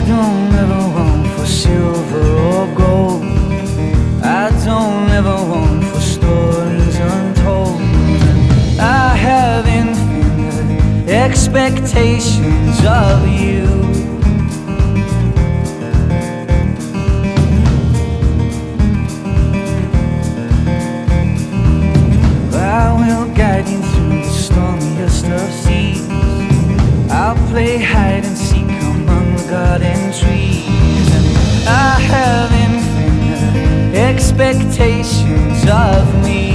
I don't ever want for silver or gold. I don't ever want for stories untold. I have infinite expectations. expectations of me.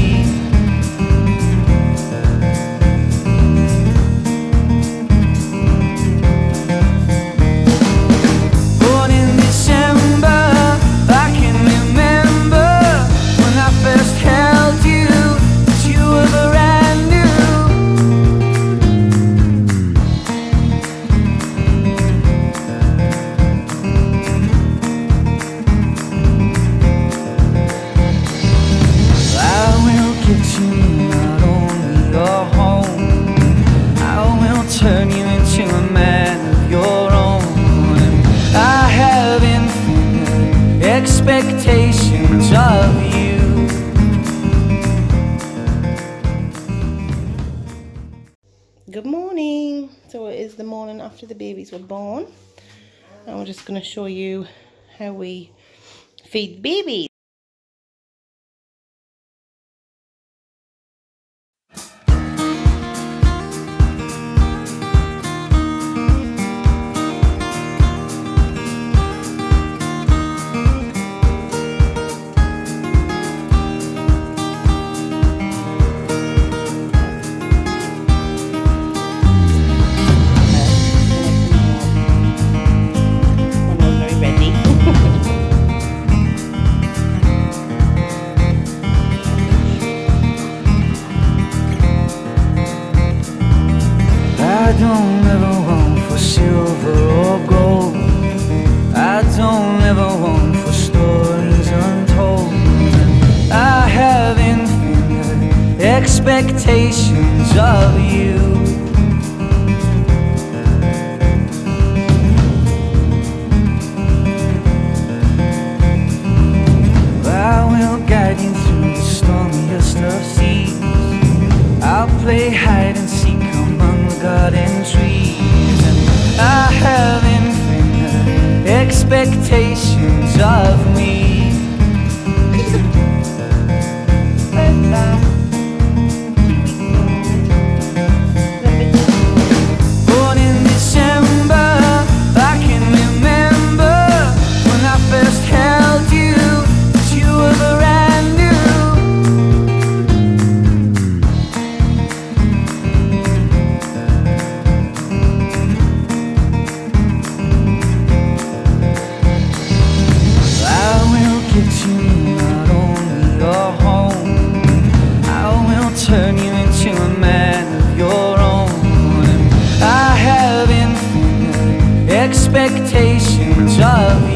morning after the babies were born. And we're just going to show you how we feed babies. invitation expectations of you.